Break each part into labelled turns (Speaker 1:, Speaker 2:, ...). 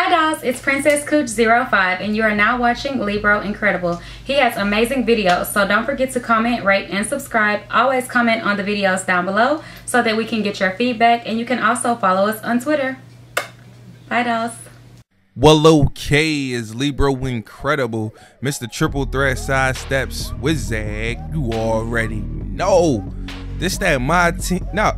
Speaker 1: Hi dolls, it's Princess Kooch05 and you are now watching Libro Incredible. He has amazing videos, so don't forget to comment, rate, and subscribe. Always comment on the videos down below so that we can get your feedback and you can also follow us on Twitter. Bye dolls.
Speaker 2: Well, okay, is Libro incredible. Mr. Triple Threat sidesteps with Zag. You already know. This that my team. No,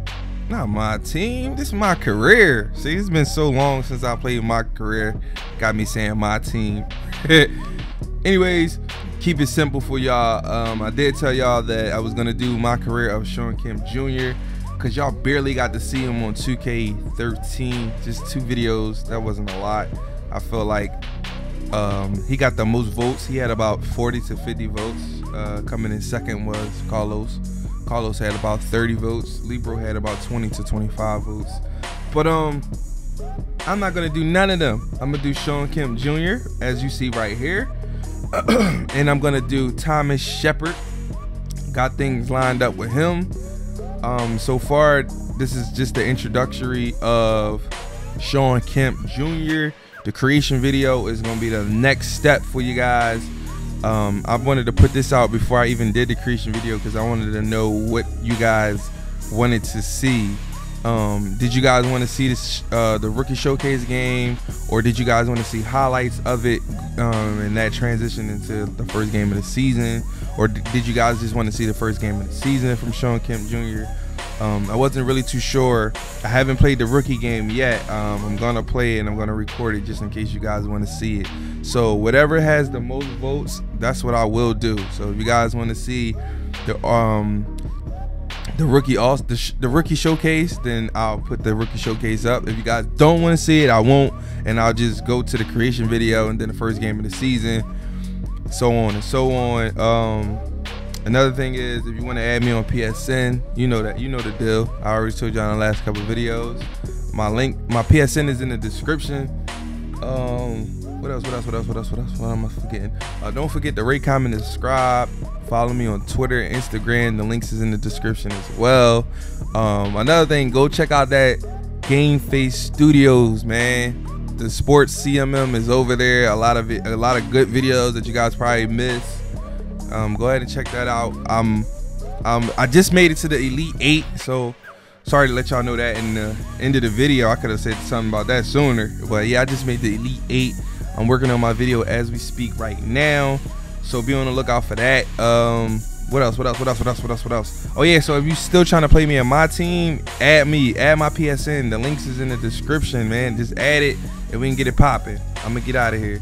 Speaker 2: not my team. This is my career. See, it's been so long since I played my career. Got me saying my team. Anyways, keep it simple for y'all. Um, I did tell y'all that I was gonna do my career of Shawn Kemp Jr. Cause y'all barely got to see him on 2K13. Just two videos. That wasn't a lot. I feel like um, he got the most votes. He had about 40 to 50 votes. Uh, coming in second was Carlos. Carlos had about 30 votes. Libro had about 20 to 25 votes. But um, I'm not gonna do none of them. I'm gonna do Shawn Kemp Jr. as you see right here, and I'm gonna do Thomas Shepard. Got things lined up with him. Um, so far, this is just the introductory of Shawn Kemp Jr. The creation video is gonna be the next step for you guys um, I wanted to put this out before I even did the creation video because I wanted to know what you guys wanted to see. Um, did you guys want to see this uh, the rookie showcase game, or did you guys want to see highlights of it um, and that transition into the first game of the season, or did you guys just want to see the first game of the season from Shawn Kemp Jr.? Um, I wasn't really too sure. I haven't played the rookie game yet. Um, I'm gonna play it and I'm gonna record it just in case you guys want to see it. So whatever has the most votes, that's what I will do. So if you guys want to see the um the rookie all the, the rookie showcase, then I'll put the rookie showcase up. If you guys don't want to see it, I won't, and I'll just go to the creation video and then the first game of the season, so on and so on. Um, Another thing is, if you want to add me on PSN, you know that you know the deal. I already told you on the last couple videos. My link, my PSN is in the description. Um, what else? What else? What else? What else? What else? What am I forgetting? Uh, don't forget to rate, comment, and subscribe. Follow me on Twitter, Instagram. The links is in the description as well. Um, another thing, go check out that Game Face Studios, man. The sports CMM is over there. A lot of it, a lot of good videos that you guys probably missed. Um, go ahead and check that out. Um, um, I just made it to the Elite Eight, so sorry to let y'all know that in the end of the video. I could have said something about that sooner, but yeah, I just made the Elite Eight. I'm working on my video as we speak right now, so be on the lookout for that. Um, what else? What else? What else? What else? What else? What else? Oh yeah, so if you're still trying to play me in my team, add me, add my PSN. The links is in the description, man. Just add it, and we can get it popping. I'm gonna get out of here.